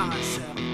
concept.